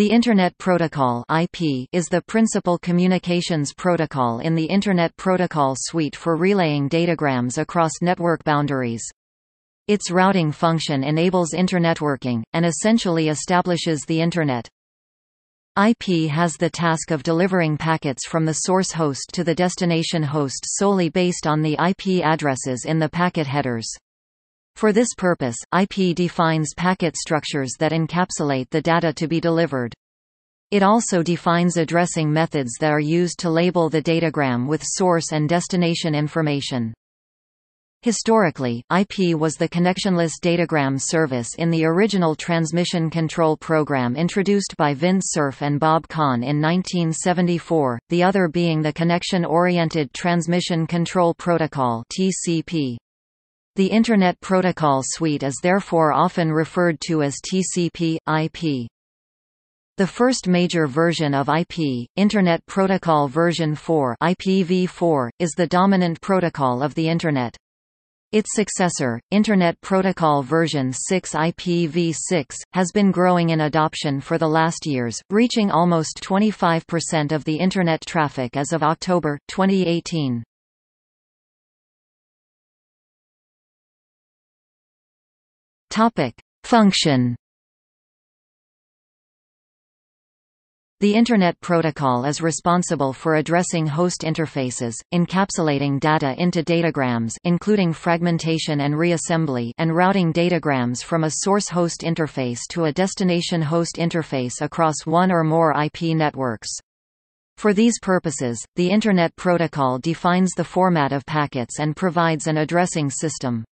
The Internet Protocol (IP) is the principal communications protocol in the Internet Protocol suite for relaying datagrams across network boundaries. Its routing function enables internetworking, and essentially establishes the Internet. IP has the task of delivering packets from the source host to the destination host solely based on the IP addresses in the packet headers. For this purpose, IP defines packet structures that encapsulate the data to be delivered. It also defines addressing methods that are used to label the datagram with source and destination information. Historically, IP was the connectionless datagram service in the original transmission control program introduced by Vint Cerf and Bob Kahn in 1974, the other being the Connection-Oriented Transmission Control Protocol TCP. The Internet Protocol Suite is therefore often referred to as TCP, IP. The first major version of IP, Internet Protocol version 4 IPv4, is the dominant protocol of the Internet. Its successor, Internet Protocol version 6 IPv6, has been growing in adoption for the last years, reaching almost 25% of the Internet traffic as of October, 2018. Topic: Function. The Internet Protocol is responsible for addressing host interfaces, encapsulating data into datagrams including fragmentation and reassembly and routing datagrams from a source host interface to a destination host interface across one or more IP networks. For these purposes, the Internet Protocol defines the format of packets and provides an addressing system.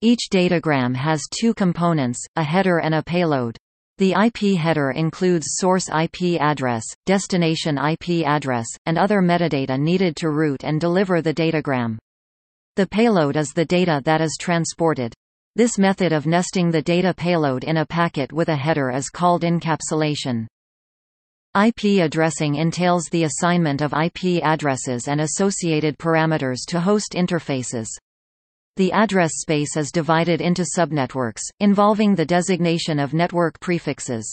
Each datagram has two components, a header and a payload. The IP header includes source IP address, destination IP address, and other metadata needed to route and deliver the datagram. The payload is the data that is transported. This method of nesting the data payload in a packet with a header is called encapsulation. IP addressing entails the assignment of IP addresses and associated parameters to host interfaces. The address space is divided into subnetworks, involving the designation of network prefixes.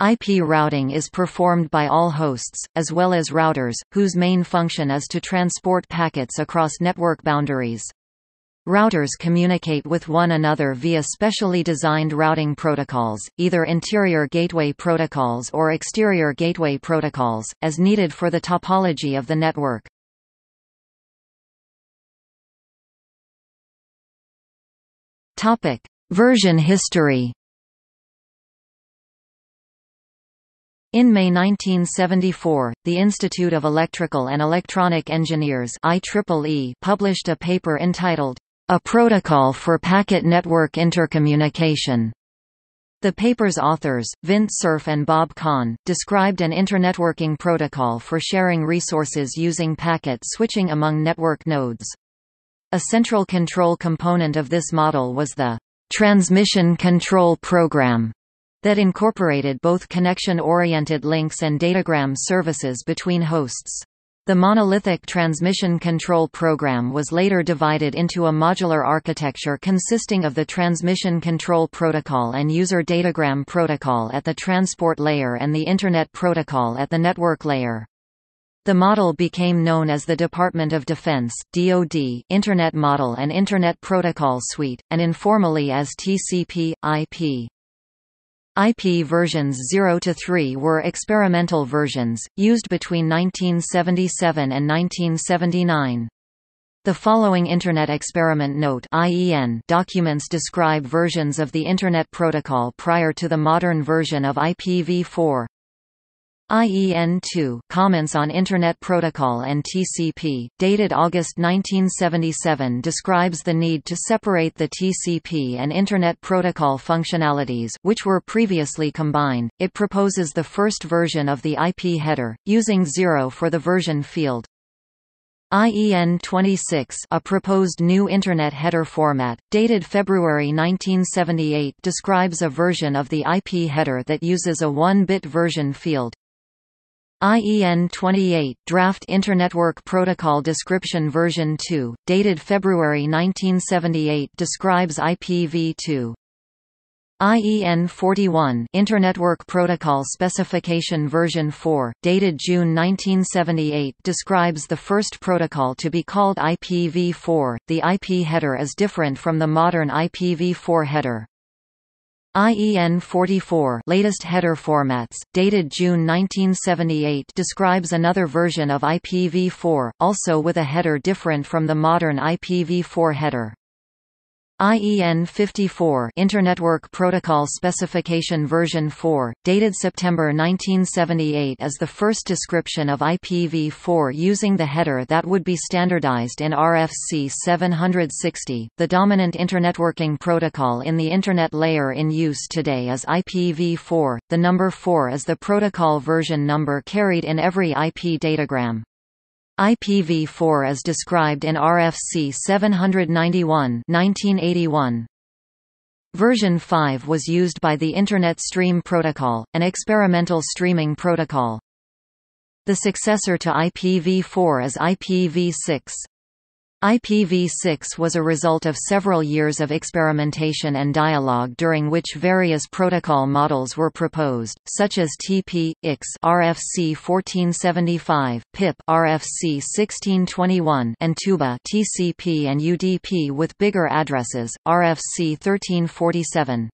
IP routing is performed by all hosts, as well as routers, whose main function is to transport packets across network boundaries. Routers communicate with one another via specially designed routing protocols, either interior gateway protocols or exterior gateway protocols, as needed for the topology of the network. Topic: Version history. In May 1974, the Institute of Electrical and Electronic Engineers IEEE published a paper entitled, A Protocol for Packet Network Intercommunication. The paper's authors, Vint Cerf and Bob Kahn, described an internetworking protocol for sharing resources using packet switching among network nodes. A central control component of this model was the transmission control program that incorporated both connection-oriented links and datagram services between hosts. The monolithic transmission control program was later divided into a modular architecture consisting of the transmission control protocol and user datagram protocol at the transport layer and the Internet protocol at the network layer. The model became known as the Department of Defense DoD Internet Model and Internet Protocol Suite, and informally as TCP, IP. IP versions 0 to 3 were experimental versions, used between 1977 and 1979. The following Internet Experiment Note IEN documents describe versions of the Internet Protocol prior to the modern version of IPv4. IEN2 Comments on Internet Protocol and TCP, dated August 1977 describes the need to separate the TCP and Internet Protocol functionalities which were previously combined. It proposes the first version of the IP header, using 0 for the version field. IEN 26 a proposed new Internet header format, dated February 1978 describes a version of the IP header that uses a 1-bit version field. IEN 28 Draft Internetwork Protocol Description version 2, dated February 1978 describes IPv2. IEN 41 Internetwork Protocol Specification version 4, dated June 1978 describes the first protocol to be called IPv4. The IP header is different from the modern IPv4 header. IEN 44 latest header formats, dated June 1978 describes another version of IPv4, also with a header different from the modern IPv4 header. IEN 54 Internetwork Protocol Specification Version 4, dated September 1978 is the first description of IPv4 using the header that would be standardized in RFC 760. The dominant internetworking protocol in the Internet layer in use today is IPv4. The number 4 is the protocol version number carried in every IP datagram. IPv4 is described in RFC 791 1981. Version 5 was used by the Internet Stream Protocol, an experimental streaming protocol. The successor to IPv4 is IPv6. IPv6 was a result of several years of experimentation and dialogue during which various protocol models were proposed, such as TP, IX RFC 1475, PIP RFC 1621 and TUBA TCP and UDP with bigger addresses, RFC 1347.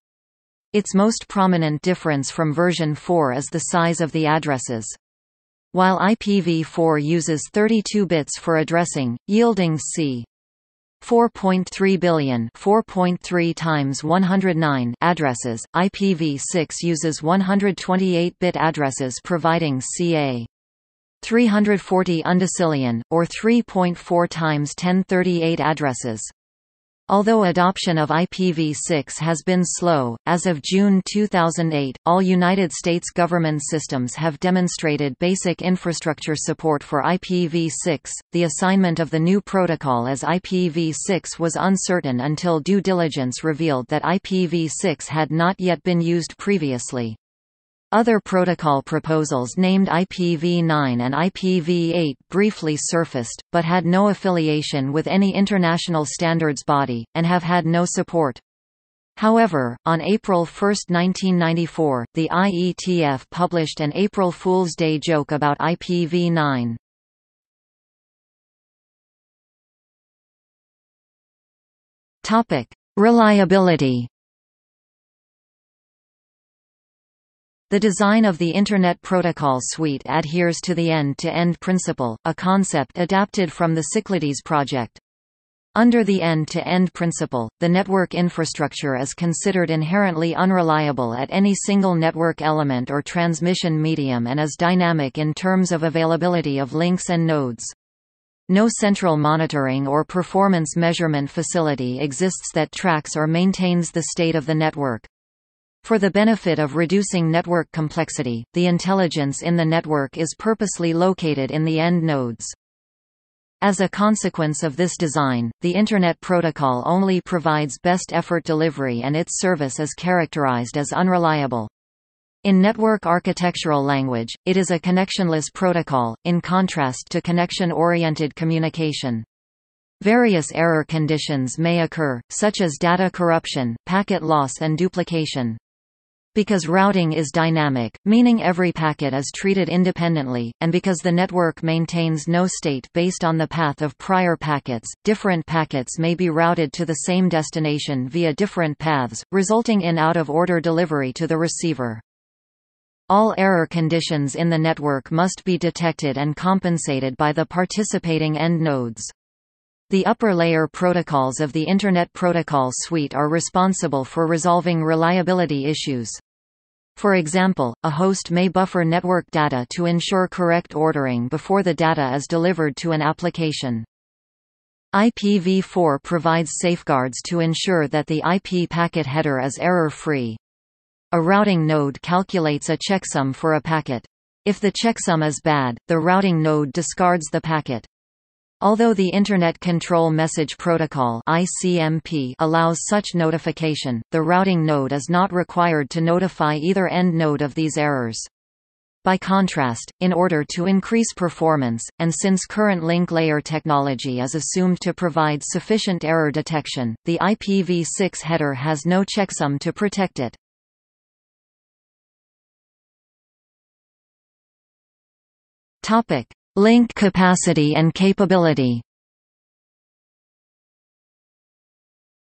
Its most prominent difference from version 4 is the size of the addresses. While IPv4 uses 32 bits for addressing, yielding c. 4.3 billion 4.3 times 109 addresses, IPv6 uses 128-bit addresses providing ca. 340 undecillion, or 3.4 times 1038 addresses. Although adoption of IPv6 has been slow, as of June 2008, all United States government systems have demonstrated basic infrastructure support for IPv6. The assignment of the new protocol as IPv6 was uncertain until due diligence revealed that IPv6 had not yet been used previously. Other protocol proposals named IPv9 and IPv8 briefly surfaced, but had no affiliation with any international standards body, and have had no support. However, on April 1, 1994, the IETF published an April Fool's Day joke about IPv9. Reliability The design of the Internet Protocol Suite adheres to the end-to-end -end principle, a concept adapted from the Cyclades project. Under the end-to-end -end principle, the network infrastructure is considered inherently unreliable at any single network element or transmission medium and is dynamic in terms of availability of links and nodes. No central monitoring or performance measurement facility exists that tracks or maintains the state of the network. For the benefit of reducing network complexity, the intelligence in the network is purposely located in the end nodes. As a consequence of this design, the Internet Protocol only provides best effort delivery and its service is characterized as unreliable. In network architectural language, it is a connectionless protocol, in contrast to connection-oriented communication. Various error conditions may occur, such as data corruption, packet loss and duplication. Because routing is dynamic, meaning every packet is treated independently, and because the network maintains no state based on the path of prior packets, different packets may be routed to the same destination via different paths, resulting in out-of-order delivery to the receiver. All error conditions in the network must be detected and compensated by the participating end nodes. The upper layer protocols of the Internet Protocol Suite are responsible for resolving reliability issues. For example, a host may buffer network data to ensure correct ordering before the data is delivered to an application. IPv4 provides safeguards to ensure that the IP packet header is error-free. A routing node calculates a checksum for a packet. If the checksum is bad, the routing node discards the packet. Although the Internet Control Message Protocol (ICMP) allows such notification, the routing node is not required to notify either end node of these errors. By contrast, in order to increase performance, and since current link layer technology is assumed to provide sufficient error detection, the IPv6 header has no checksum to protect it. Link capacity and capability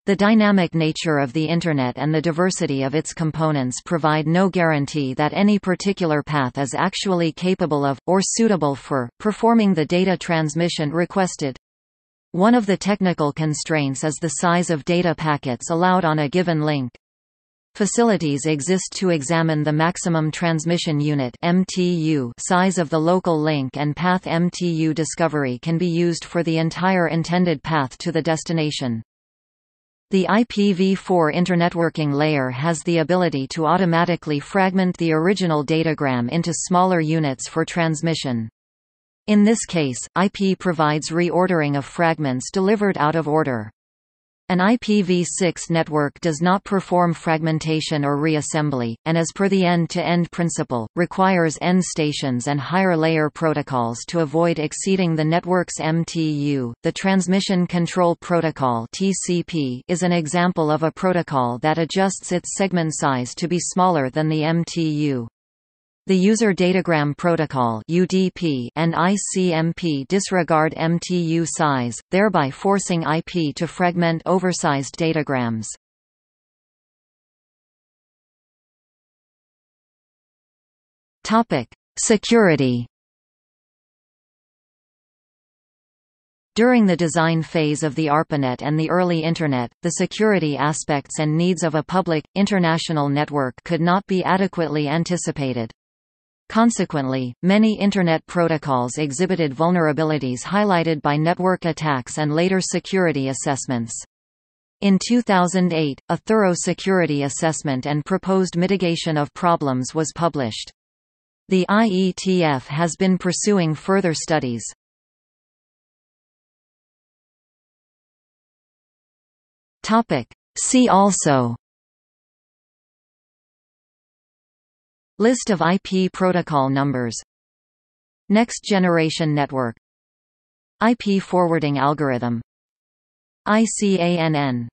The dynamic nature of the Internet and the diversity of its components provide no guarantee that any particular path is actually capable of, or suitable for, performing the data transmission requested. One of the technical constraints is the size of data packets allowed on a given link. Facilities exist to examine the maximum transmission unit MTU size of the local link and path MTU discovery can be used for the entire intended path to the destination. The IPv4 internetworking layer has the ability to automatically fragment the original datagram into smaller units for transmission. In this case, IP provides reordering of fragments delivered out of order. An IPv6 network does not perform fragmentation or reassembly, and as per the end-to-end -end principle, requires end stations and higher layer protocols to avoid exceeding the network's MTU. The Transmission Control Protocol (TCP) is an example of a protocol that adjusts its segment size to be smaller than the MTU. The User Datagram Protocol (UDP) and ICMP disregard MTU size, thereby forcing IP to fragment oversized datagrams. Topic: Security. During the design phase of the ARPANET and the early Internet, the security aspects and needs of a public, international network could not be adequately anticipated. Consequently, many Internet protocols exhibited vulnerabilities highlighted by network attacks and later security assessments. In 2008, a thorough security assessment and proposed mitigation of problems was published. The IETF has been pursuing further studies. See also List of IP protocol numbers. Next generation network. IP forwarding algorithm. ICANN